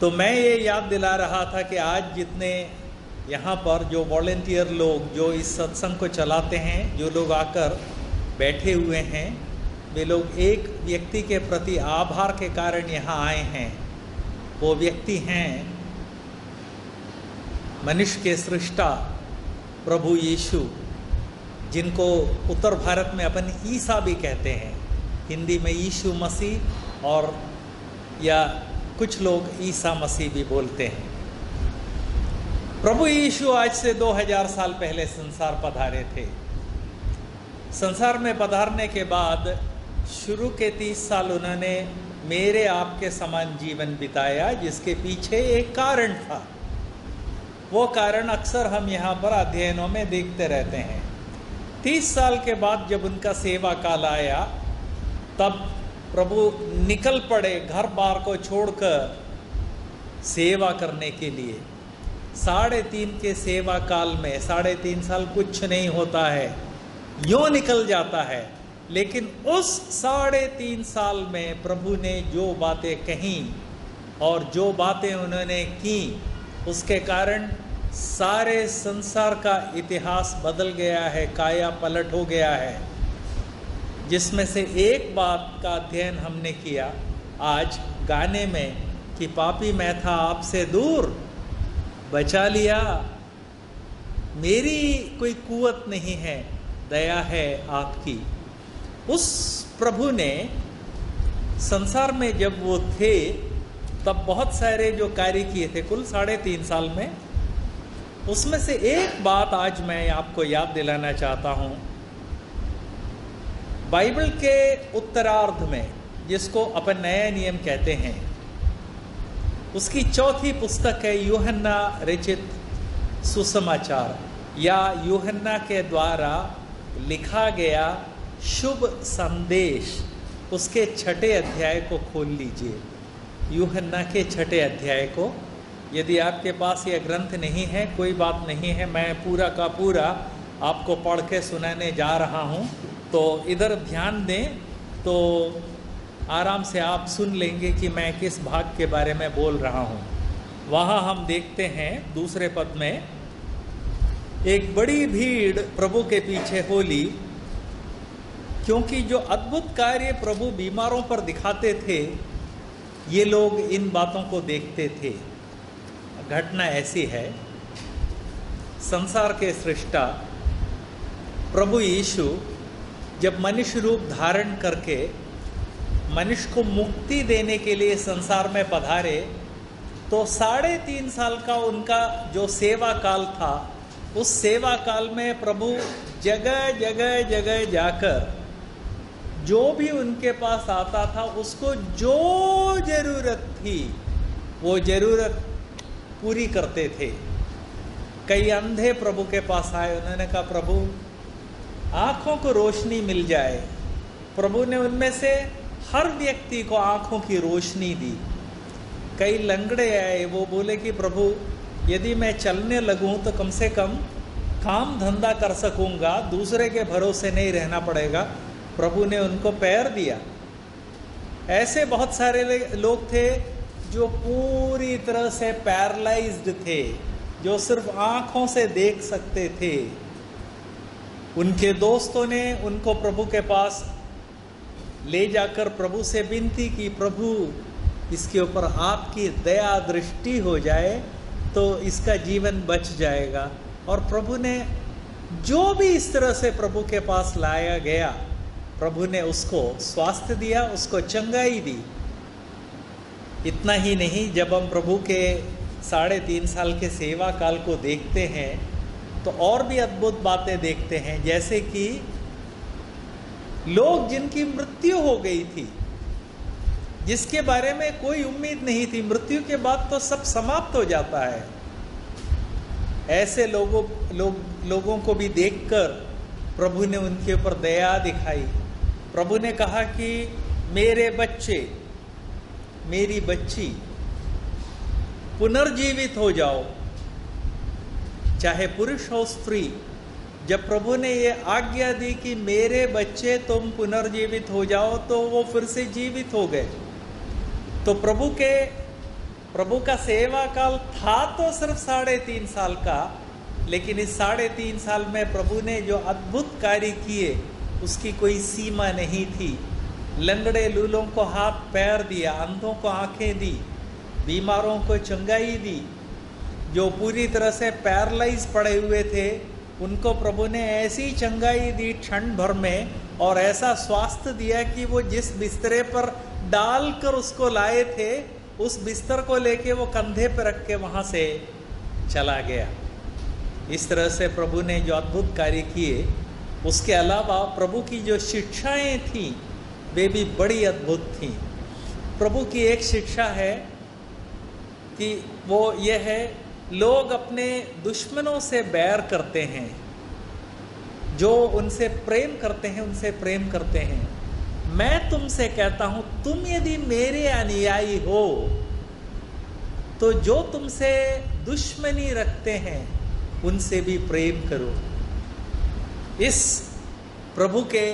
तो मैं ये याद दिला रहा था कि आज जितने यहाँ पर जो वॉलेंटियर लोग, जो इस सत्संग को चलाते हैं, जो लोग आकर बैठे हुए हैं, वे लोग एक व्यक्ति के प्रति आभार के कारण यहाँ आए हैं। वो व्यक्ति हैं मनुष्य के सृष्टा प्रभु यीशु, जिनको उत्तर भारत में अपन ईसा भी कहते हैं। हिंदी में यीशु मसीह और या कुछ लोग ईसा मसीह भी बोलते हैं। प्रभु यीशु आज से 2000 साल पहले संसार पधारे थे। संसार में पधारने के बाद शुरू के 30 साल उन्होंने मेरे आपके समान जीवन बिताया, जिसके पीछे एक कारण था। वो कारण अक्सर हम यहाँ पर अध्ययनों में देखते रहते हैं। तीस साल के बाद जब उनका सेवा काल आया, तब प्रभु निकल पड़े घर बार को छोड़कर सेवा करने के लिए। साढ़े तीन के सेवा काल में, साढ़े तीन साल कुछ नहीं होता है, यो निकल जाता है। लेकिन उस साढ़े तीन साल में प्रभु ने जो बातें कही और जो बातें उन्होंने की, उसके कारण सारे संसार का इतिहास बदल गया है, काया पलट हो गया है। जिसमें से एक बात का अध्ययन हमने किया आज गाने में कि पापी मैं था आपसे दूर, बचा लिया। मेरी कोई कुवत नहीं है, दया है आपकी। उस प्रभु ने संसार में जब वो थे, तब बहुत सारे जो कार्य किए थे, कुल साढ़े तीन साल में, उसमें से एक बात आज मैं आपको याद दिलाना चाहता हूँ। बाइबल के उत्तरार्ध में, जिसको अपन नया नियम कहते हैं, उसकी चौथी पुस्तक है यूहन्ना रचित सुसमाचार, या यूहन्ना के द्वारा लिखा गया शुभ संदेश, उसके छठे अध्याय को खोल लीजिए। यूहन्ना के छठे अध्याय को। यदि आपके पास यह ग्रंथ नहीं है, कोई बात नहीं है, मैं पूरा का पूरा आपको पढ़ के सुनाने जा रहा हूँ। तो इधर ध्यान दें तो आराम से आप सुन लेंगे कि मैं किस भाग के बारे में बोल रहा हूँ। वहाँ हम देखते हैं दूसरे पद में, एक बड़ी भीड़ प्रभु के पीछे होली, क्योंकि जो अद्भुत कार्य प्रभु बीमारों पर दिखाते थे, ये लोग इन बातों को देखते थे। घटना ऐसी है, संसार के सृष्टा, प्रभु यीशु जब मनुष्य रूप धारण करके मनुष्य को मुक्ति देने के लिए संसार में पधारे तो साढ़े तीन साल का उनका जो सेवा काल था, उस सेवा काल में प्रभु जगह जगह जगह जाकर जो भी उनके पास आता था, उसको जो ज़रूरत थी, वो ज़रूरत पूरी करते थे। कई अंधे प्रभु के पास आए, उन्होंने कहा, प्रभु आँखों को रोशनी मिल जाए। प्रभु ने उनमें से हर व्यक्ति को आँखों की रोशनी दी। कई लंगड़े आए, वो बोले कि प्रभु, यदि मैं चलने लगूं तो कम से कम काम धंधा कर सकूँगा, दूसरे के भरोसे नहीं रहना पड़ेगा। प्रभु ने उनको पैर दिया। ऐसे बहुत सारे लोग थे जो पूरी तरह से पैरलाइज्ड थे, जो सिर्फ़ आँखों से देख सकते थे। उनके दोस्तों ने उनको प्रभु के पास ले जाकर प्रभु से विनती की, प्रभु, इसके ऊपर आपकी दया दृष्टि हो जाए तो इसका जीवन बच जाएगा। और प्रभु ने जो भी इस तरह से प्रभु के पास लाया गया, प्रभु ने उसको स्वास्थ्य दिया, उसको चंगाई दी। इतना ही नहीं, जब हम प्रभु के साढ़े तीन साल के सेवा काल को देखते हैं तो और भी अद्भुत बातें देखते हैं, जैसे कि लोग जिनकी मृत्यु हो गई थी, जिसके बारे में कोई उम्मीद नहीं थी, मृत्यु के बाद तो सब समाप्त हो जाता है। ऐसे लोगों, लोग, लोगों को भी देखकर प्रभु ने उनके ऊपर दया दिखाई। प्रभु ने कहा कि मेरे बच्चे, मेरी बच्ची, पुनर्जीवित हो जाओ। चाहे पुरुष हो स्त्री, जब प्रभु ने ये आज्ञा दी कि मेरे बच्चे तुम पुनर्जीवित हो जाओ तो वो फिर से जीवित हो गए। तो प्रभु के, प्रभु का सेवा काल था तो सिर्फ़ साढ़े तीन साल का, लेकिन इस साढ़े तीन साल में प्रभु ने जो अद्भुत कार्य किए, उसकी कोई सीमा नहीं थी। लंगड़े लूलों को हाथ पैर दिया, अंधों को आँखें दी, बीमारों को चंगाई दी जो पूरी तरह से पैरलाइज पड़े हुए थे, उनको प्रभु ने ऐसी चंगाई दी क्षण भर में और ऐसा स्वास्थ्य दिया कि वो जिस बिस्तरे पर डालकर उसको लाए थे, उस बिस्तर को लेके वो कंधे पर रख के वहाँ से चला गया। इस तरह से प्रभु ने जो अद्भुत कार्य किए, उसके अलावा प्रभु की जो शिक्षाएँ थीं, वे भी बड़ी अद्भुत थी। प्रभु की एक शिक्षा है कि वो ये है लोग अपने दुश्मनों से बैर करते हैं, जो उनसे प्रेम करते हैं, उनसे प्रेम करते हैं। मैं तुमसे कहता हूँ, तुम यदि मेरे अनुयायी हो तो जो तुमसे दुश्मनी रखते हैं, उनसे भी प्रेम करो। इस प्रभु के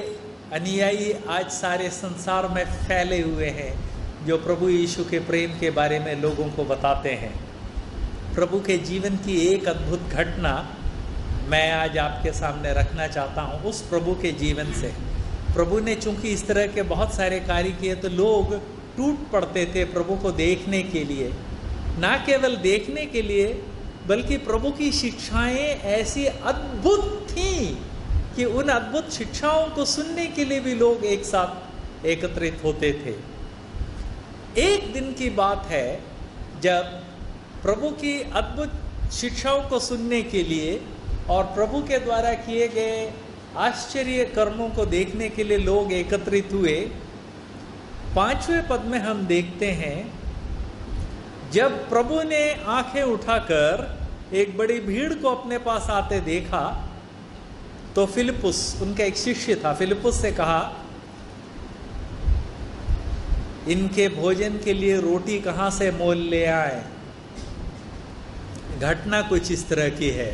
अनुयायी आज सारे संसार में फैले हुए हैं, जो प्रभु यीशु के प्रेम के बारे में लोगों को बताते हैं। प्रभु के जीवन की एक अद्भुत घटना मैं आज आपके सामने रखना चाहता हूँ उस प्रभु के जीवन से। प्रभु ने चूँकि इस तरह के बहुत सारे कार्य किए तो लोग टूट पड़ते थे प्रभु को देखने के लिए। ना केवल देखने के लिए, बल्कि प्रभु की शिक्षाएँ ऐसी अद्भुत थीं कि उन अद्भुत शिक्षाओं को सुनने के लिए भी लोग एक साथ एकत्रित होते थे। एक दिन की बात है, जब प्रभु की अद्भुत शिक्षाओं को सुनने के लिए और प्रभु के द्वारा किए गए आश्चर्य कर्मों को देखने के लिए लोग एकत्रित हुए, पाँचवें पद में हम देखते हैं, जब प्रभु ने आँखें उठाकर एक बड़ी भीड़ को अपने पास आते देखा तो फिलिपुस उनका एक शिष्य था फिलिपुस से कहा, इनके भोजन के लिए रोटी कहाँ से मोल ले आए? घटना कुछ इस तरह की है।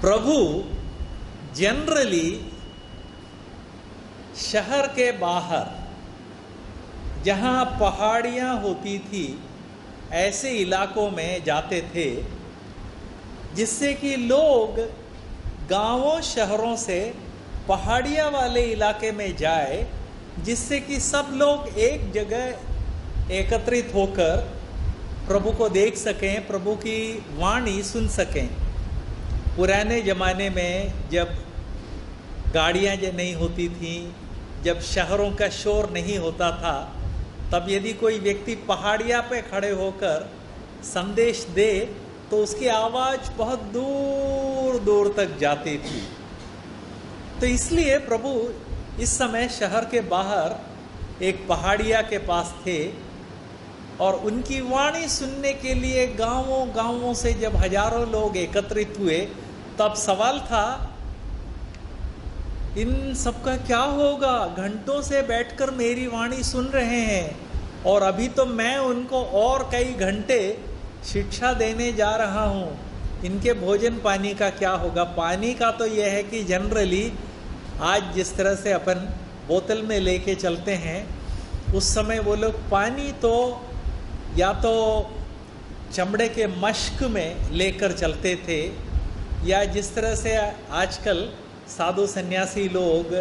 प्रभु जनरली शहर के बाहर, जहाँ पहाड़ियाँ होती थी, ऐसे इलाकों में जाते थे, जिससे कि लोग गाँवों, शहरों से पहाड़ियाँ वाले इलाके में जाए, जिससे कि सब लोग एक जगह एकत्रित होकर प्रभु को देख सकें, प्रभु की वाणी सुन सकें। पुराने ज़माने में जब गाड़ियाँ नहीं होती थीं, जब शहरों का शोर नहीं होता था, तब यदि कोई व्यक्ति पहाड़िया पे खड़े होकर संदेश दे तो उसकी आवाज़ बहुत दूर दूर तक जाती थी। तो इसलिए प्रभु इस समय शहर के बाहर एक पहाड़िया के पास थे और उनकी वाणी सुनने के लिए गाँवों गाँवों से जब हज़ारों लोग एकत्रित हुए, तब सवाल था, इन सबका क्या होगा? घंटों से बैठकर मेरी वाणी सुन रहे हैं और अभी तो मैं उनको और कई घंटे शिक्षा देने जा रहा हूँ। इनके भोजन पानी का क्या होगा? पानी का तो यह है कि जनरली आज जिस तरह से अपन बोतल में लेके चलते हैं, उस समय वो लोग पानी तो या तो चमड़े के मश्क में लेकर चलते थे, या जिस तरह से आजकल साधु सन्यासी लोग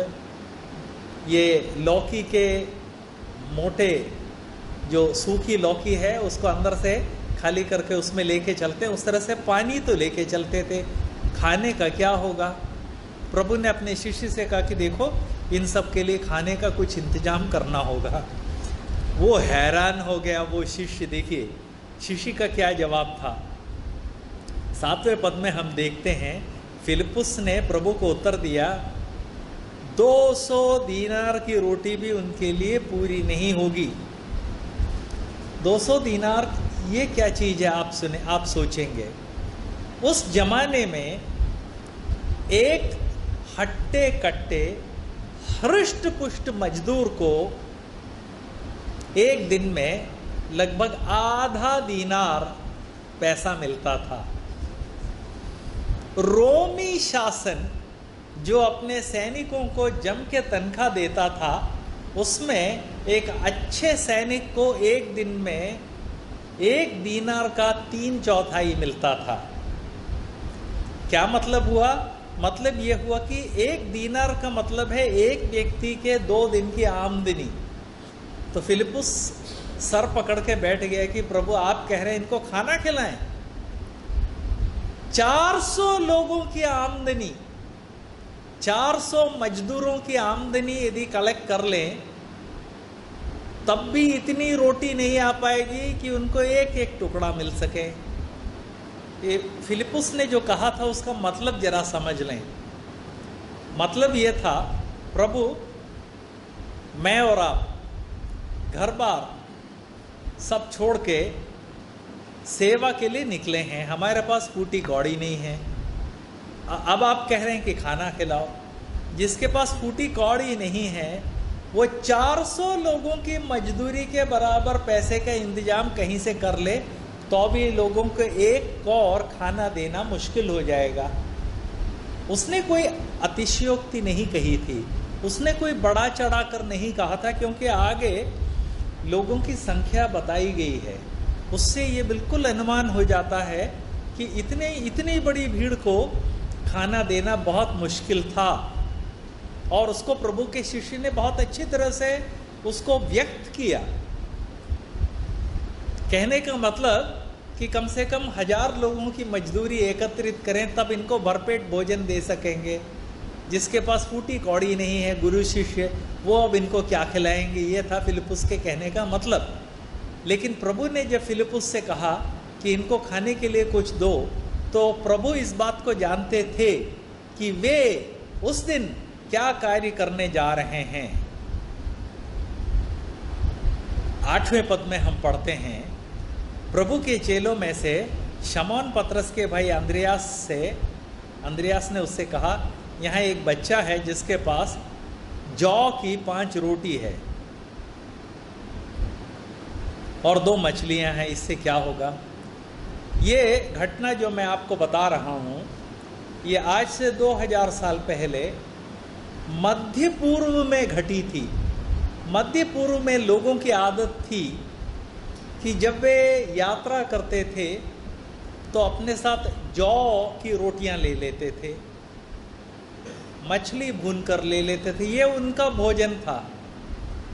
ये लौकी के मोटे, जो सूखी लौकी है, उसको अंदर से खाली करके उसमें लेके चलते हैं। उस तरह से पानी तो लेके चलते थे। खाने का क्या होगा? प्रभु ने अपने शिष्य से कहा कि देखो, इन सब के लिए खाने का कुछ इंतज़ाम करना होगा। वो हैरान हो गया, वो शिष्य। देखिए, शिष्य का क्या जवाब था? सातवें पद में हम देखते हैं, फिलिपुस ने प्रभु को उत्तर दिया 200 दीनार की रोटी भी उनके लिए पूरी नहीं होगी। 200 दीनार, ये क्या चीज़ है आप सुने, आप सोचेंगे? उस जमाने में एक हट्टे कट्टे हृष्ट पुष्ट मजदूर को एक दिन में लगभग आधा दीनार पैसा मिलता था। रोमी शासन जो अपने सैनिकों को जम के तनख्वाह देता था, उसमें एक अच्छे सैनिक को एक दिन में एक दीनार का तीन चौथाई मिलता था। क्या मतलब हुआ? मतलब यह हुआ कि एक दीनार का मतलब है एक व्यक्ति के दो दिन की आमदनी। तो फिलिपुस सर पकड़ के बैठ गया कि प्रभु, आप कह रहे हैं इनको खाना खिलाएँ। 400 लोगों की आमदनी 400 मजदूरों की आमदनी यदि कलेक्ट कर लें, तब भी इतनी रोटी नहीं आ पाएगी कि उनको एक एक टुकड़ा मिल सके। ये फिलिपुस ने जो कहा था, उसका मतलब जरा समझ लें। मतलब ये था, प्रभु, मैं और आप घर बार सब छोड़ के सेवा के लिए निकले हैं। हमारे पास फूटी कौड़ी नहीं है। अब आप कह रहे हैं कि खाना खिलाओ। जिसके पास फूटी कौड़ी नहीं है, वो 400 लोगों की मजदूरी के बराबर पैसे का इंतज़ाम कहीं से कर ले तो भी लोगों को एक और खाना देना मुश्किल हो जाएगा। उसने कोई अतिशयोक्ति नहीं कही थी। उसने कोई बड़ा चढ़ा कर नहीं कहा था, क्योंकि आगे लोगों की संख्या बताई गई है। उससे ये बिल्कुल अनुमान हो जाता है कि इतने, इतनी बड़ी भीड़ को खाना देना बहुत मुश्किल था। और उसको प्रभु के शिष्य ने बहुत अच्छी तरह से उसको व्यक्त किया। कहने का मतलब कि कम से कम हज़ार लोगों की मजदूरी एकत्रित करें, तब इनको भरपेट भोजन दे सकेंगे। जिसके पास फूटी कौड़ी नहीं है, गुरु शिष्य, वो अब इनको क्या खिलाएँगे? ये था फिलिपुस के कहने का मतलब। लेकिन प्रभु ने जब फिलिपुस से कहा कि इनको खाने के लिए कुछ दो तो प्रभु इस बात को जानते थे कि वे उस दिन क्या कार्य करने जा रहे हैं। आठवें पद में हम पढ़ते हैं, प्रभु के चेलों में से शमौन पत्रस के भाई अंद्रयास से, अंद्रयास ने उससे कहा यहाँ एक बच्चा है जिसके पास जौ की पाँच रोटी है और दो मछलियाँ हैं, इससे क्या होगा? ये घटना जो मैं आपको बता रहा हूँ, ये आज से 2000 साल पहले मध्य पूर्व में घटी थी। मध्य पूर्व में लोगों की आदत थी कि जब वे यात्रा करते थे तो अपने साथ जौ की रोटियाँ ले लेते थे। मछली भून कर ले लेते थे। ये उनका भोजन था।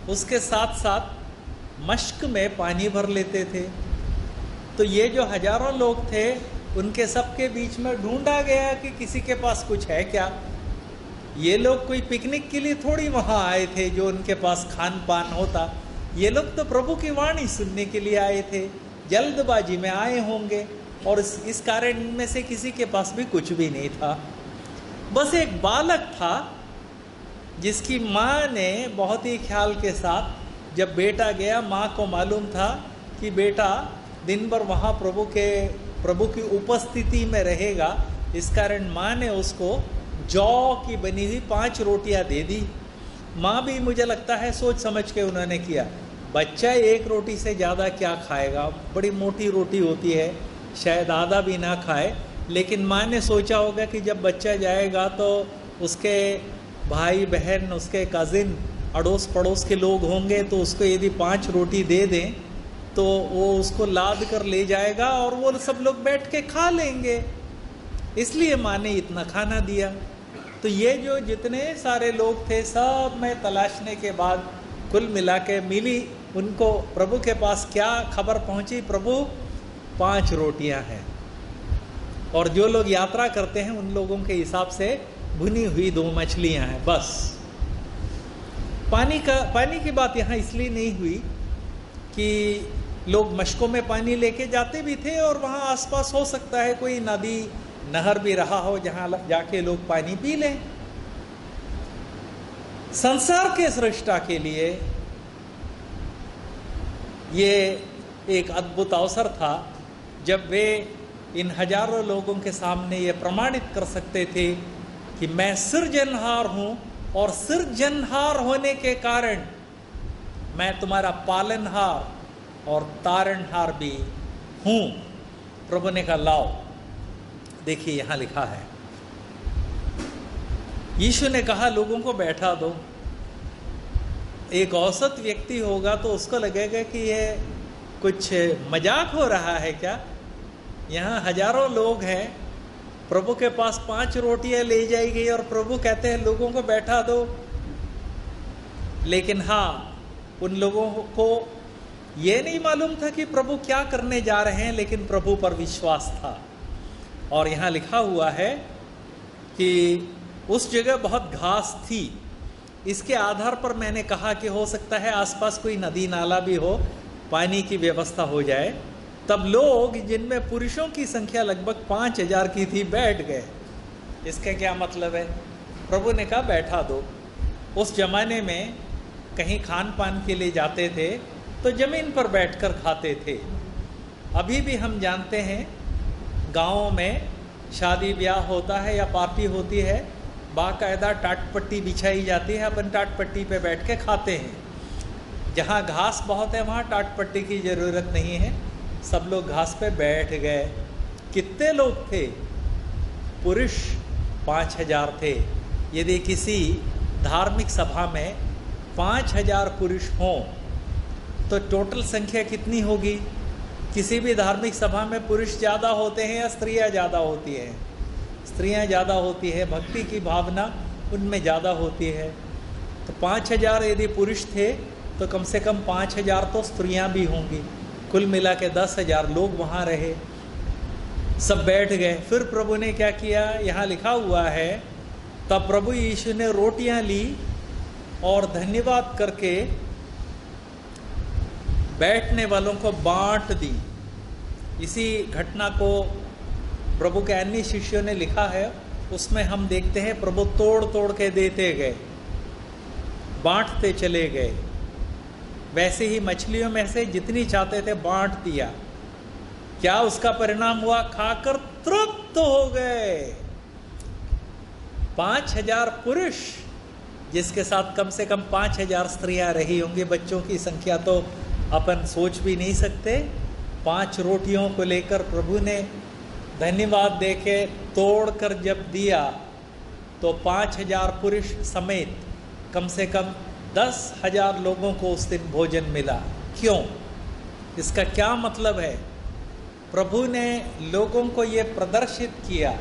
उसके साथ साथ मश्क में पानी भर लेते थे। तो ये जो हज़ारों लोग थे उनके सबके बीच में ढूंढा गया कि किसी के पास कुछ है क्या। ये लोग कोई पिकनिक के लिए थोड़ी वहाँ आए थे जो उनके पास खान पान होता। ये लोग तो प्रभु की वाणी सुनने के लिए आए थे। जल्दबाजी में आए होंगे और इस, कारण में से किसी के पास भी कुछ भी नहीं था। बस एक बालक था जिसकी माँ ने बहुत ही ख्याल के साथ जब बेटा गया, माँ को मालूम था कि बेटा दिन भर वहाँ प्रभु के, प्रभु की उपस्थिति में रहेगा। इस कारण माँ ने उसको जौ की बनी हुई पाँच रोटियाँ दे दी। माँ भी, मुझे लगता है, सोच समझ के उन्होंने किया, बच्चा, एक रोटी से ज़्यादा क्या खाएगा? बड़ी मोटी रोटी होती है, शायद आधा भी ना खाए। लेकिन माँ ने सोचा होगा कि जब बच्चा जाएगा तो उसके भाई बहन, उसके कज़िन अड़ोस पड़ोस के लोग होंगे तो उसको यदि पाँच रोटी दे दें तो वो उसको लाद कर ले जाएगा और वो सब लोग बैठ के खा लेंगे। इसलिए माँ ने इतना खाना दिया। तो ये जो जितने सारे लोग थे, सब में तलाशने के बाद कुल मिला के मिली। उनको प्रभु के पास क्या खबर पहुँची? प्रभु, पाँच रोटियाँ हैं। और जो लोग यात्रा करते हैं, उन लोगों के हिसाब से भुनी हुई दो मछलियाँ हैं, बस। पानी का, पानी की बात यहाँ इसलिए नहीं हुई कि लोग मशकों में पानी लेके जाते भी थे और वहाँ आसपास हो सकता है कोई नदी, नहर भी रहा हो जहाँ जाके लोग पानी पी लें। संसार के सृष्टा के लिए ये एक अद्भुत अवसर था, जब वे इन हज़ारों लोगों के सामने ये प्रमाणित कर सकते थे कि मैं सृजनहार हूँ और सृजनहार होने के कारण मैं तुम्हारा पालनहार और तारणहार भी हूँ। प्रभु ने कहा, लाओ, देखिए यहाँ लिखा है। यीशु ने कहा, लोगों को बैठा दो। एक औसत व्यक्ति होगा तो उसको लगेगा कि ये कुछ मज़ाक हो रहा है क्या? यहाँ हज़ारों लोग हैं। प्रभु के पास पाँच रोटियाँ ले जाई गई और प्रभु कहते हैं, लोगों को बैठा दो। लेकिन हाँ उन लोगों को ये नहीं मालूम था कि प्रभु क्या करने जा रहे हैं, लेकिन प्रभु पर विश्वास था। और यहाँ लिखा हुआ है कि उस जगह बहुत घास थी। इसके आधार पर मैंने कहा कि हो सकता है आसपास कोई नदी नाला भी हो, पानी की व्यवस्था हो जाए। तब लोग, जिनमें पुरुषों की संख्या लगभग पाँच हज़ार की थी, बैठ गए। इसका क्या मतलब है? प्रभु ने कहा, बैठा दो। उस जमाने में कहीं खान पान के लिए जाते थे तो ज़मीन पर बैठकर खाते थे। अभी भी हम जानते हैं, गाँव में शादी ब्याह होता है या पार्टी होती है, बाकायदा टाट पट्टी बिछाई जाती है, अपन टाट पट्टी पे बैठ के खाते हैं। जहाँ घास बहुत है, वहाँ टाट पट्टी की ज़रूरत नहीं है। सब लोग घास पे बैठ गए। कितने लोग थे? पुरुष पाँच हज़ार थे। यदि किसी धार्मिक सभा में पाँच हज़ार पुरुष हों तो टोटल संख्या कितनी होगी? किसी भी धार्मिक सभा में पुरुष ज़्यादा होते हैं या स्त्रियाँ ज़्यादा होती हैं? स्त्रियाँ ज़्यादा होती है, भक्ति की भावना उनमें ज़्यादा होती है। तो पाँच हज़ार यदि पुरुष थे तो कम से कम पाँच हज़ार तो स्त्रियाँ भी होंगी। कुल मिला के दस हज़ार लोग वहाँ रहे, सब बैठ गए। फिर प्रभु ने क्या किया? यहाँ लिखा हुआ है, तब प्रभु यीशु ने रोटियाँ ली और धन्यवाद करके बैठने वालों को बांट दी। इसी घटना को प्रभु के अन्य शिष्यों ने लिखा है, उसमें हम देखते हैं, प्रभु तोड़ तोड़ के देते गए, बांटते चले गए। वैसे ही मछलियों में से जितनी चाहते थे बांट दिया। क्या उसका परिणाम हुआ? खाकर तृप्त तो हो गए। पाँच हज़ार पुरुष, जिसके साथ कम से कम पाँच हज़ार स्त्रियाँ रही होंगी, बच्चों की संख्या तो अपन सोच भी नहीं सकते। पाँच रोटियों को लेकर प्रभु ने धन्यवाद देके तोड़कर जब दिया तो पाँच हज़ार पुरुष समेत कम से कम दस हज़ार लोगों को उस दिन भोजन मिला। क्यों? इसका क्या मतलब है? प्रभु ने लोगों को ये प्रदर्शित किया,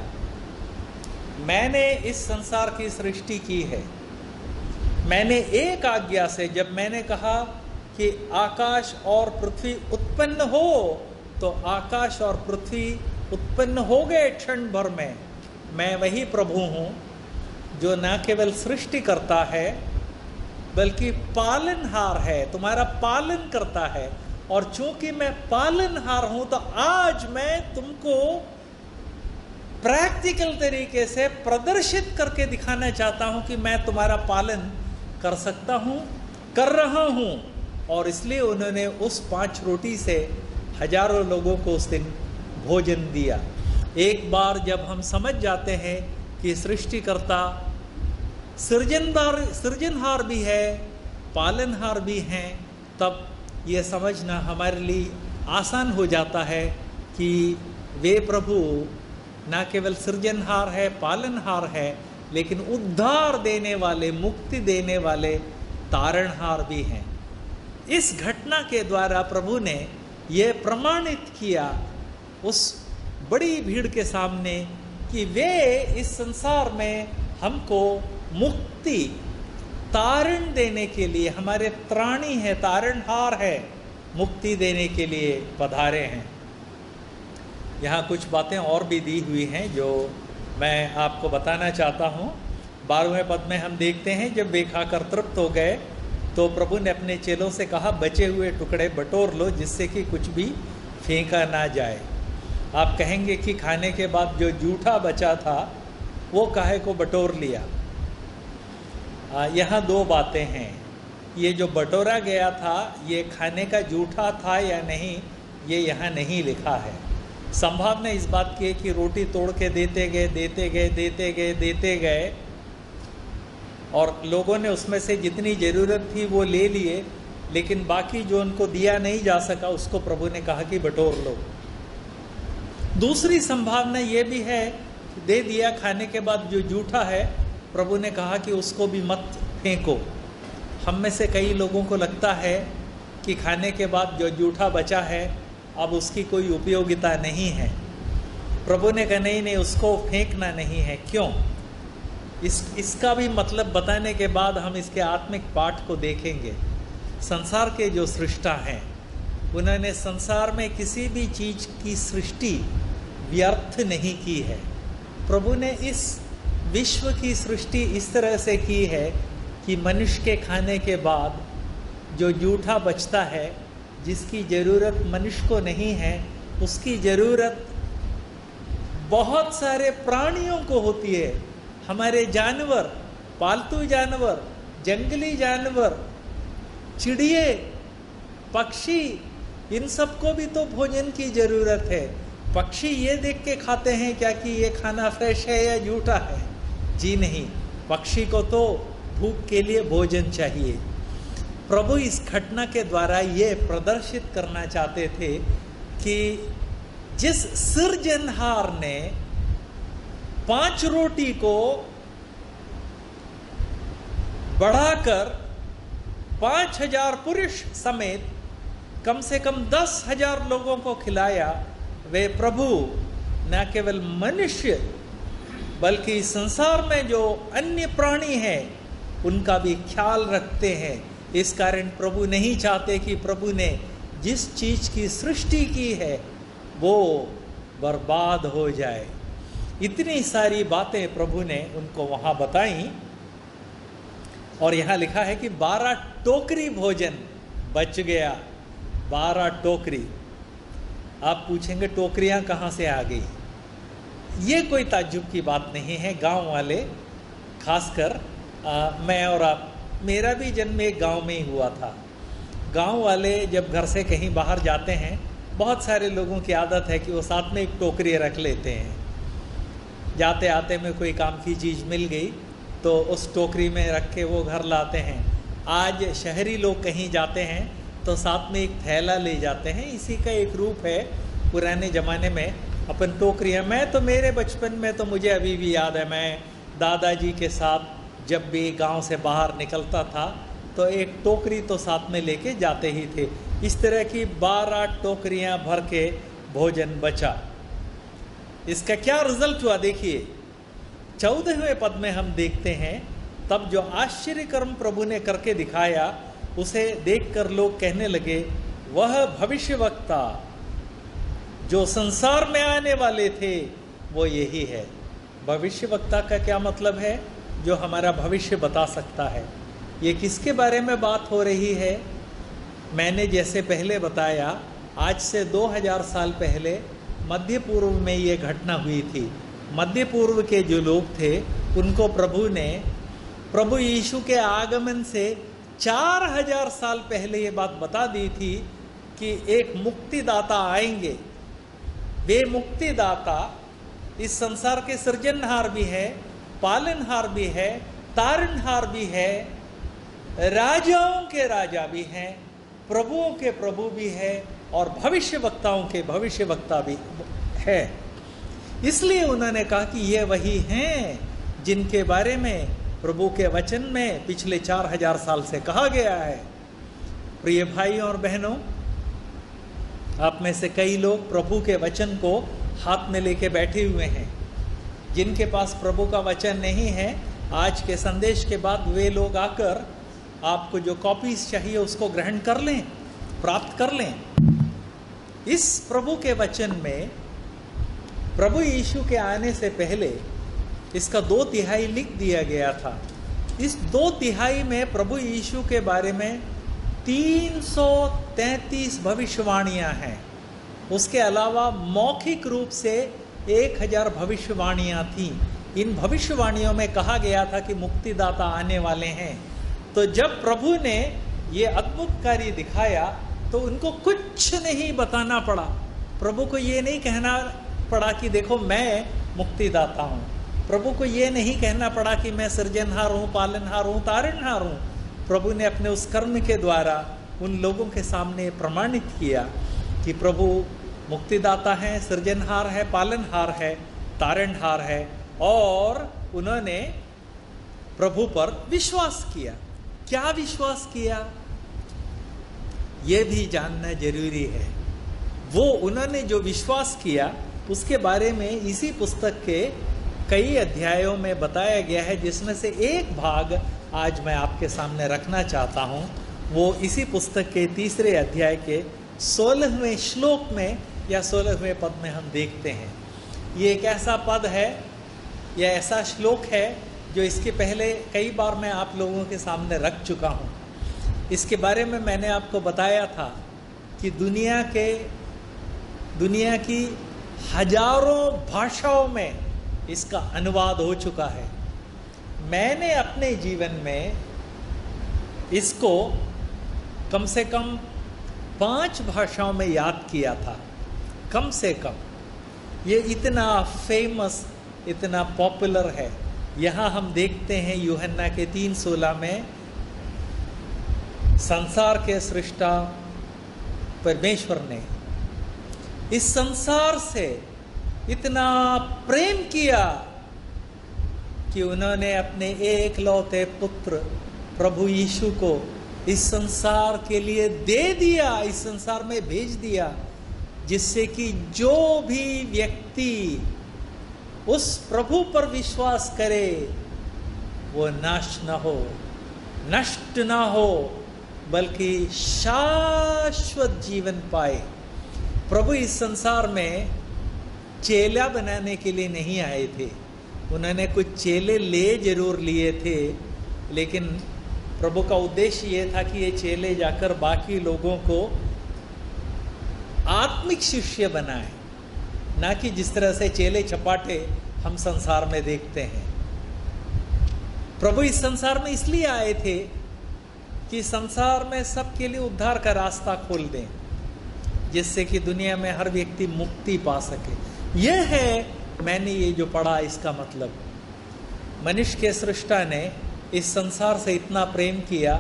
मैंने इस संसार की सृष्टि की है। मैंने एक आज्ञा से जब मैंने कहा कि आकाश और पृथ्वी उत्पन्न हो तो आकाश और पृथ्वी उत्पन्न हो गए क्षण भर में। मैं वही प्रभु हूँ, जो न केवल सृष्टि करता है बल्कि पालनहार है, तुम्हारा पालन करता है, और चूँकि मैं पालनहार हूँ तो आज मैं तुमको प्रैक्टिकल तरीके से प्रदर्शित करके दिखाना चाहता हूँ कि मैं तुम्हारा पालन कर सकता हूँ, कर रहा हूँ, और इसलिए उन्होंने उस पाँच रोटी से हज़ारों लोगों को उस दिन भोजन दिया। एक बार जब हम समझ जाते हैं कि सृष्टिकर्ता सृजनदार सृजनहार भी है पालनहार भी हैं, तब ये समझना हमारे लिए आसान हो जाता है कि वे प्रभु न केवल सृजनहार है पालनहार है, लेकिन उद्धार देने वाले, मुक्ति देने वाले तारणहार भी हैं। इस घटना के द्वारा प्रभु ने यह प्रमाणित किया उस बड़ी भीड़ के सामने कि वे इस संसार में हमको मुक्ति तारण देने के लिए, हमारे त्राणी है, तारणहार है, मुक्ति देने के लिए पधारे हैं। यहाँ कुछ बातें और भी दी हुई हैं जो मैं आपको बताना चाहता हूँ। बारहवें पद में हम देखते हैं, जब वे खाकर तृप्त हो गए तो प्रभु ने अपने चेलों से कहा, बचे हुए टुकड़े बटोर लो, जिससे कि कुछ भी फेंका ना जाए। आप कहेंगे कि खाने के बाद जो जूठा बचा था, वो काहे को बटोर लिया? यहाँ दो बातें हैं। ये जो बटोरा गया था, ये खाने का जूठा था या नहीं, ये यहाँ नहीं लिखा है। संभावना इस बात की है कि रोटी तोड़ के देते गए देते गए देते गए देते गए, और लोगों ने उसमें से जितनी ज़रूरत थी वो ले लिए, लेकिन बाकी जो उनको दिया नहीं जा सका, उसको प्रभु ने कहा कि बटोर लो। दूसरी संभावना ये भी है दे दिया, खाने के बाद जो जूठा है प्रभु ने कहा कि उसको भी मत फेंको। हम में से कई लोगों को लगता है कि खाने के बाद जो जूठा बचा है, अब उसकी कोई उपयोगिता नहीं है। प्रभु ने कहा, नहीं नहीं, उसको फेंकना नहीं है। क्यों? इस, इसका भी मतलब बताने के बाद हम इसके आत्मिक पाठ को देखेंगे। संसार के जो सृष्टा हैं, उन्होंने संसार में किसी भी चीज़ की सृष्टि व्यर्थ नहीं की है। प्रभु ने इस विश्व की सृष्टि इस तरह से की है कि मनुष्य के खाने के बाद जो जूठा बचता है, जिसकी ज़रूरत मनुष्य को नहीं है, उसकी ज़रूरत बहुत सारे प्राणियों को होती है। हमारे जानवर, पालतू जानवर, जंगली जानवर, चिड़िए, पक्षी, इन सबको भी तो भोजन की ज़रूरत है। पक्षी ये देख के खाते हैं क्या कि ये खाना फ्रेश है या झूठा है? जी नहीं, पक्षी को तो भूख के लिए भोजन चाहिए। प्रभु इस घटना के द्वारा ये प्रदर्शित करना चाहते थे कि जिस सृजनहार ने पाँच रोटी को बढ़ाकर पाँच हज़ार पुरुष समेत कम से कम दस हज़ार लोगों को खिलाया, वे प्रभु, न केवल मनुष्य बल्कि संसार में जो अन्य प्राणी हैं, उनका भी ख्याल रखते हैं। इस कारण प्रभु नहीं चाहते कि प्रभु ने जिस चीज़ की सृष्टि की है, वो बर्बाद हो जाए। इतनी सारी बातें प्रभु ने उनको वहाँ बताई, और यहाँ लिखा है कि बारह टोकरी भोजन बच गया। बारह टोकरी। आप पूछेंगे टोकरियाँ कहाँ से आ गई? ये कोई ताज्जुब की बात नहीं है गाँव वाले, खासकर मैं और आप। मेरा भी जन्म एक गाँव में ही हुआ था। गाँव वाले जब घर से कहीं बाहर जाते हैं, बहुत सारे लोगों की आदत है कि वो साथ में एक टोकरी रख लेते हैं। जाते आते में कोई काम की चीज़ मिल गई तो उस टोकरी में रख के वो घर लाते हैं। आज शहरी लोग कहीं जाते हैं तो साथ में एक थैला ले जाते हैं। इसी का एक रूप है, पुराने ज़माने में अपन टोकरियाँ मैं तो मेरे बचपन में तो मुझे अभी भी याद है, मैं दादाजी के साथ जब भी गाँव से बाहर निकलता था तो एक टोकरी तो साथ में लेके जाते ही थे। इस तरह की बारह टोकरियाँ भर के भोजन बचा। इसका क्या रिज़ल्ट हुआ देखिए। चौदहवें पद में हम देखते हैं, तब जो आश्चर्य कर्म प्रभु ने करके दिखाया, उसे देखकर लोग कहने लगे, वह भविष्य वक्ता जो संसार में आने वाले थे, वो यही है। भविष्य वक्ता का क्या मतलब है? जो हमारा भविष्य बता सकता है। ये किसके बारे में बात हो रही है? मैंने जैसे पहले बताया, आज से 2000 साल पहले मध्य पूर्व में ये घटना हुई थी। मध्य पूर्व के जो लोग थे, उनको प्रभु ने, प्रभु यीशु के आगमन से चार हज़ार साल पहले ये बात बता दी थी कि एक मुक्तिदाता आएँगे। वे मुक्तिदाता इस संसार के सृजनहार भी है, पालनहार भी है तारनहार भी है, राजाओं के राजा भी हैं, प्रभुओं के प्रभु भी है, और भविष्य वक्ताओं के भविष्य वक्ता भी है। इसलिए उन्होंने कहा कि ये वही हैं जिनके बारे में प्रभु के वचन में पिछले चार हज़ार साल से कहा गया है। प्रिय भाई और बहनों आप में से कई लोग प्रभु के वचन को हाथ में लेके बैठे हुए हैं। जिनके पास प्रभु का वचन नहीं है, आज के संदेश के बाद वे लोग आकर आपको जो कॉपीज चाहिए उसको ग्रहण कर लें, प्राप्त कर लें। इस प्रभु के वचन में, प्रभु यीशु के आने से पहले इसका दो तिहाई लिख दिया गया था। इस दो तिहाई में प्रभु यीशु के बारे में 333 भविष्यवाणियाँ हैं। उसके अलावा मौखिक रूप से एक हज़ार भविष्यवाणियाँ थी। इन भविष्यवाणियों में कहा गया था कि मुक्तिदाता आने वाले हैं। तो जब प्रभु ने ये अद्भुत कार्य दिखाया तो उनको कुछ नहीं बताना पड़ा। प्रभु को ये नहीं कहना पड़ा कि देखो मैं मुक्तिदाता हूँ। प्रभु को ये नहीं कहना पड़ा कि मैं सृजनहार हूँ, पालनहार हूँ तारणहार हूँ। प्रभु ने अपने उस कर्म के द्वारा उन लोगों के सामने प्रमाणित किया कि प्रभु मुक्तिदाता है, सृजनहार है, पालनहार है, तारणहार है, और उन्होंने प्रभु पर विश्वास किया। क्या विश्वास किया? ये भी जानना ज़रूरी है। वो उन्होंने जो विश्वास किया, उसके बारे में इसी पुस्तक के कई अध्यायों में बताया गया है, जिसमें से एक भाग आज मैं आपके सामने रखना चाहता हूँ, वो इसी पुस्तक के तीसरे अध्याय के सोलहवें श्लोक में या सोलहवें पद में हम देखते हैं। ये एक ऐसा पद है या ऐसा श्लोक है जो इसके पहले कई बार मैं आप लोगों के सामने रख चुका हूँ। इसके बारे में मैंने आपको बताया था कि दुनिया के, दुनिया की हज़ारों भाषाओं में इसका अनुवाद हो चुका है। मैंने अपने जीवन में इसको कम से कम पाँच भाषाओं में याद किया था। कम से कम। ये इतना फ़ेमस इतना पॉपुलर है। यहाँ हम देखते हैं यूहन्ना के तीन सोलह में, संसार के सृष्टा परमेश्वर ने इस संसार से इतना प्रेम किया कि उन्होंने अपने एक लौते पुत्र प्रभु यीशु को इस संसार के लिए दे दिया, इस संसार में भेज दिया, जिससे कि जो भी व्यक्ति उस प्रभु पर विश्वास करे, वो नाश न हो, नष्ट न हो, बल्कि शाश्वत जीवन पाए। प्रभु इस संसार में चेला बनाने के लिए नहीं आए थे। उन्होंने कुछ चेले ले ज़रूर लिए थे, लेकिन प्रभु का उद्देश्य ये था कि ये चेले जाकर बाकी लोगों को आत्मिक शिष्य बनाए, ना कि जिस तरह से चेले चपाटे हम संसार में देखते हैं। प्रभु इस संसार में इसलिए आए थे कि संसार में सबके लिए उद्धार का रास्ता खोल दें, जिससे कि दुनिया में हर व्यक्ति मुक्ति पा सके। यह है मैंने ये जो पढ़ा इसका मतलब मनुष्य के सृष्टा ने इस संसार से इतना प्रेम किया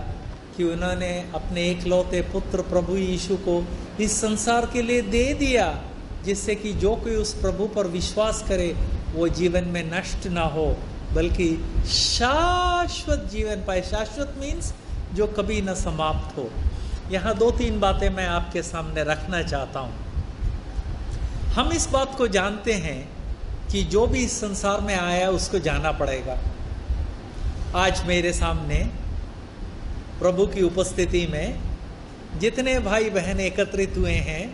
कि उन्होंने अपने एकलौते पुत्र प्रभु यीशु को इस संसार के लिए दे दिया, जिससे कि जो कोई उस प्रभु पर विश्वास करे, वो जीवन में नष्ट ना हो, बल्कि शाश्वत जीवन पाए। शाश्वत मीन्स जो कभी न समाप्त हो। यहाँ दो तीन बातें मैं आपके सामने रखना चाहता हूँ। हम इस बात को जानते हैं कि जो भी इस संसार में आया उसको जाना पड़ेगा। आज मेरे सामने प्रभु की उपस्थिति में जितने भाई बहन एकत्रित हुए हैं,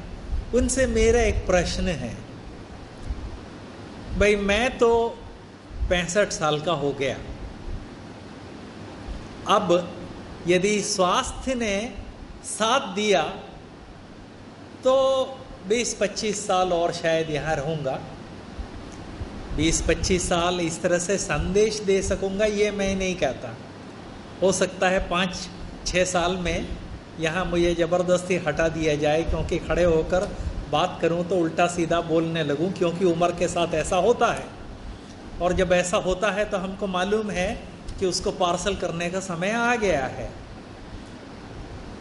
उनसे मेरा एक प्रश्न है। भाई, मैं तो पैंसठ साल का हो गया। अब यदि स्वास्थ्य ने साथ दिया तो 20-25 साल और शायद यहाँ रहूँगा। 20-25 साल इस तरह से संदेश दे सकूँगा, ये मैं नहीं कहता। हो सकता है पाँच छः साल में यहाँ मुझे ज़बरदस्ती हटा दिया जाए, क्योंकि खड़े होकर बात करूँ तो उल्टा सीधा बोलने लगूँ, क्योंकि उम्र के साथ ऐसा होता है। और जब ऐसा होता है तो हमको मालूम है कि उसको पार्सल करने का समय आ गया है।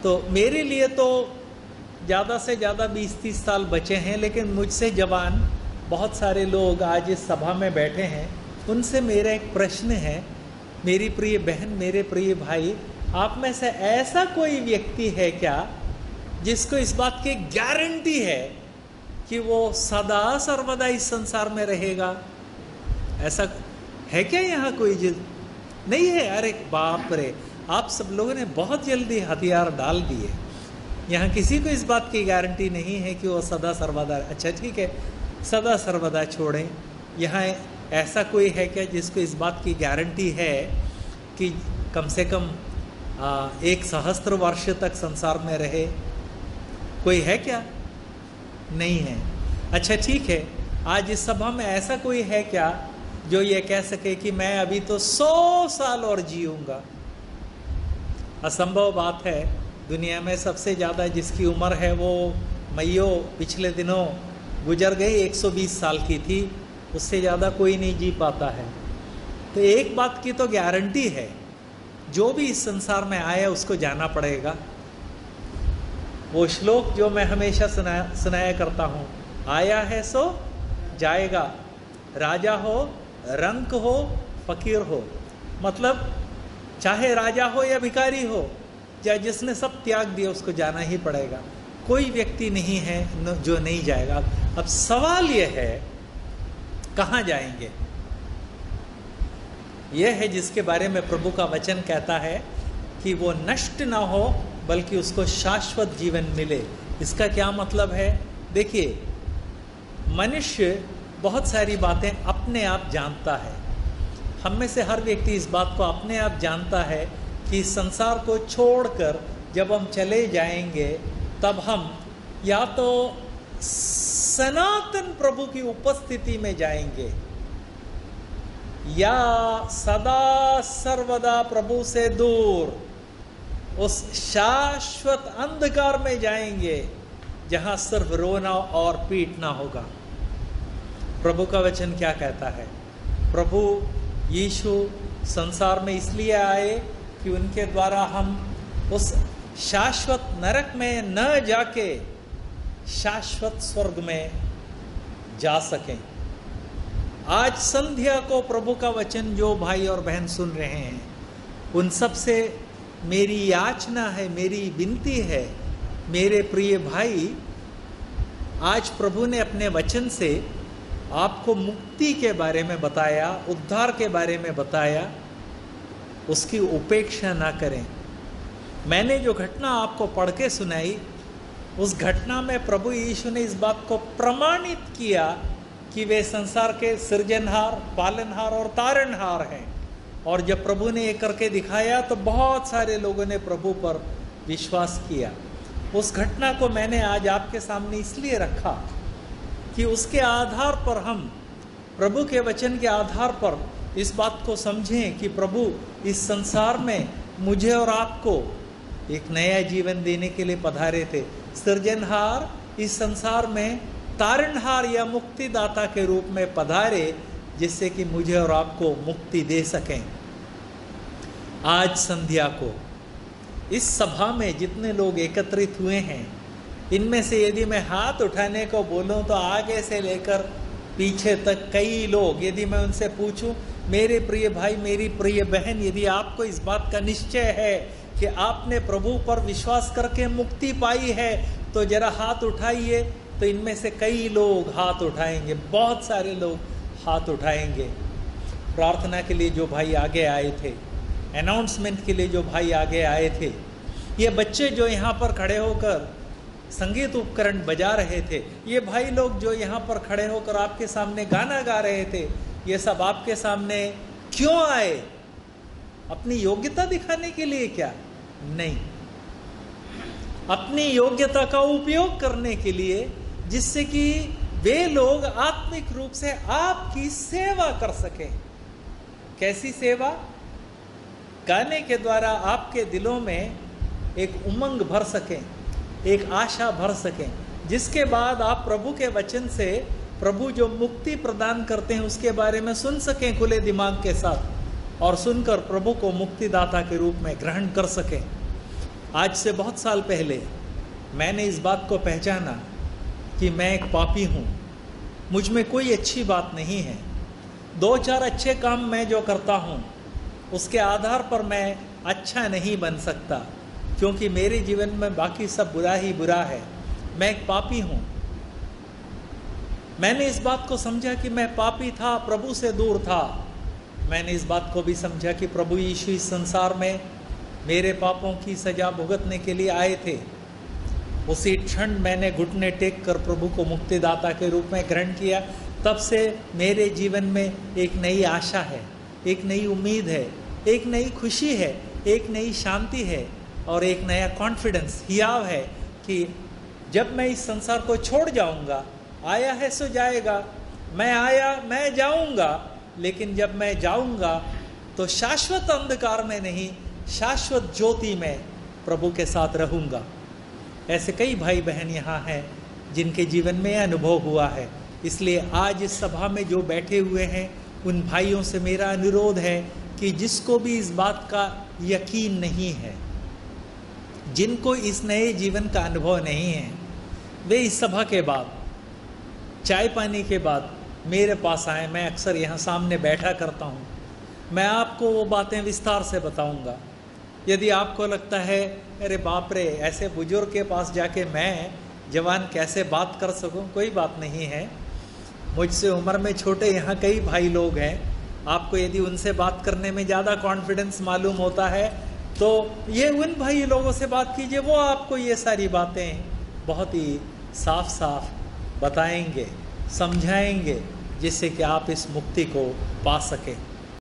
तो मेरे लिए तो ज़्यादा से ज़्यादा बीस तीस साल बचे हैं, लेकिन मुझसे जवान बहुत सारे लोग आज इस सभा में बैठे हैं। उनसे मेरा एक प्रश्न है। मेरी प्रिय बहन, मेरे प्रिय भाई, आप में से ऐसा कोई व्यक्ति है क्या जिसको इस बात की गारंटी है कि वो सदा सर्वदा इस संसार में रहेगा? ऐसा है क्या यहाँ कोई जिद? नहीं है? अरे बाप रे, आप सब लोगों ने बहुत जल्दी हथियार डाल दिए। यहाँ किसी को इस बात की गारंटी नहीं है कि वो सदा सर्वदा अच्छा ठीक है सदा सर्वदा छोड़ें। यहाँ ऐसा कोई है क्या जिसको इस बात की गारंटी है कि कम से कम एक सहस्त्र वर्ष तक संसार में रहे? कोई है क्या? नहीं है। अच्छा ठीक है। आज इस सभा में ऐसा कोई है क्या जो ये कह सके कि मैं अभी तो सौ साल और जीऊँगा? असंभव बात है। दुनिया में सबसे ज़्यादा जिसकी उम्र है वो मैयो पिछले दिनों गुजर गई 120 साल की थी, उससे ज़्यादा कोई नहीं जी पाता है। तो एक बात की तो गारंटी है, जो भी इस संसार में आया उसको जाना पड़ेगा। वो श्लोक जो मैं हमेशा सुनाया सुनाया करता हूँ, आया है सो जाएगा, राजा हो, रंक हो, फकीर हो। मतलब चाहे राजा हो या भिकारी हो, या जिसने सब त्याग दिया उसको जाना ही पड़ेगा। कोई व्यक्ति नहीं है जो नहीं जाएगा। अब सवाल यह है, कहाँ जाएँगे? यह है जिसके बारे में प्रभु का वचन कहता है कि वो नष्ट ना हो, बल्कि उसको शाश्वत जीवन मिले। इसका क्या मतलब है? देखिए, मनुष्य बहुत सारी बातें अपने आप जानता है। हम में से हर व्यक्ति इस बात को अपने आप जानता है कि संसार को छोड़कर जब हम चले जाएँगे, तब हम या तो सनातन प्रभु की उपस्थिति में जाएँगे। या सदा सर्वदा प्रभु से दूर उस शाश्वत अंधकार में जाएँगे, जहाँ सिर्फ़ रोना और पीटना होगा। प्रभु का वचन क्या कहता है? प्रभु यीशु संसार में इसलिए आए कि उनके द्वारा हम उस शाश्वत नरक में न जाके शाश्वत स्वर्ग में जा सकें। आज संध्या को प्रभु का वचन जो भाई और बहन सुन रहे हैं, उन सबसे मेरी याचना है, मेरी विनती है, मेरे प्रिय भाई, आज प्रभु ने अपने वचन से आपको मुक्ति के बारे में बताया, उद्धार के बारे में बताया, उसकी उपेक्षा ना करें। मैंने जो घटना आपको पढ़ के सुनाई उस घटना में प्रभु यीशु ने इस बात को प्रमाणित किया कि वे संसार के सृजनहार, पालनहार और तारणहार हैं। और जब प्रभु ने ये करके दिखाया तो बहुत सारे लोगों ने प्रभु पर विश्वास किया। उस घटना को मैंने आज आपके सामने इसलिए रखा कि उसके आधार पर हम, प्रभु के वचन के आधार पर इस बात को समझें कि प्रभु, इस संसार में मुझे और आपको एक नया जीवन देने के लिए पधारे थे। सृजनहार इस संसार में तारणहार या मुक्तिदाता के रूप में पधारे, जिससे कि मुझे और आपको मुक्ति दे सकें। आज संध्या को इस सभा में जितने लोग एकत्रित हुए हैं, इनमें से यदि मैं हाथ उठाने को बोलूँ तो आगे से लेकर पीछे तक कई लोग, यदि मैं उनसे पूछूँ, मेरे प्रिय भाई, मेरी प्रिय बहन, यदि आपको इस बात का निश्चय है कि आपने प्रभु पर विश्वास करके मुक्ति पाई है तो जरा हाथ उठाइए। तो इनमें से कई लोग हाथ उठाएँगे, बहुत सारे लोग हाथ उठाएँगे। प्रार्थना के लिए जो भाई आगे आए थे अनाउंसमेंट के लिए जो भाई आगे आए थे, ये बच्चे जो यहाँ पर खड़े होकर संगीत उपकरण बजा रहे थे, ये भाई लोग जो यहाँ पर खड़े होकर आपके सामने गाना गा रहे थे, ये सब आपके सामने क्यों आए? अपनी योग्यता दिखाने के लिए क्या? नहीं। अपनी योग्यता का उपयोग करने के लिए, जिससे कि वे लोग आत्मिक रूप से आपकी सेवा कर सके। कैसी सेवा? गाने के द्वारा आपके दिलों में एक उमंग भर सकें, एक आशा भर सकें, जिसके बाद आप प्रभु के वचन से प्रभु जो मुक्ति प्रदान करते हैं उसके बारे में सुन सकें खुले दिमाग के साथ। और सुनकर प्रभु को मुक्तिदाता के रूप में ग्रहण कर सकें। आज से बहुत साल पहले मैंने इस बात को पहचाना कि मैं एक पापी हूँ। मुझमें कोई अच्छी बात नहीं है। दो चार अच्छे काम मैं जो करता हूँ, उसके आधार पर मैं अच्छा नहीं बन सकता, क्योंकि मेरे जीवन में बाकी सब बुरा ही बुरा है। मैं एक पापी हूँ। मैंने इस बात को समझा कि मैं पापी था, प्रभु से दूर था। मैंने इस बात को भी समझा कि प्रभु यीशु इस संसार में मेरे पापों की सजा भुगतने के लिए आए थे। उसी क्षण मैंने घुटने टेक कर प्रभु को मुक्तिदाता के रूप में ग्रहण किया। तब से मेरे जीवन में एक नई आशा है, एक नई उम्मीद है, एक नई खुशी है, एक नई शांति है और एक नया कॉन्फिडेंस हियाव है कि जब मैं इस संसार को छोड़ जाऊँगा, आया है सो जाएगा, मैं आया, मैं जाऊँगा लेकिन जब मैं जाऊँगा तो शाश्वत अंधकार में नहीं, शाश्वत ज्योति में प्रभु के साथ रहूँगा। ऐसे कई भाई बहन यहाँ हैं, जिनके जीवन में अनुभव हुआ है। इसलिए आज इस सभा में जो बैठे हुए हैं, उन भाइयों से मेरा अनुरोध है कि जिसको भी इस बात का यकीन नहीं है, जिनको इस नए जीवन का अनुभव नहीं है, वे इस सभा के बाद, चाय पानी के बाद मेरे पास आए, मैं अक्सर यहाँ सामने बैठा करता हूँ। मैं आपको वो बातें विस्तार से बताऊँगा। यदि आपको लगता है, अरे बाप रे, ऐसे बुज़ुर्ग के पास जाके मैं जवान कैसे बात कर सकूँ? कोई बात नहीं है। मुझसे उम्र में छोटे यहाँ कई भाई लोग हैं। आपको यदि उनसे बात करने में ज़्यादा कॉन्फिडेंस मालूम होता है तो ये उन भाई लोगों से बात कीजिए, वो आपको ये सारी बातें बहुत ही साफ़ साफ़ बताएँगे। समझाएँगे जिससे कि आप इस मुक्ति को पा सकें।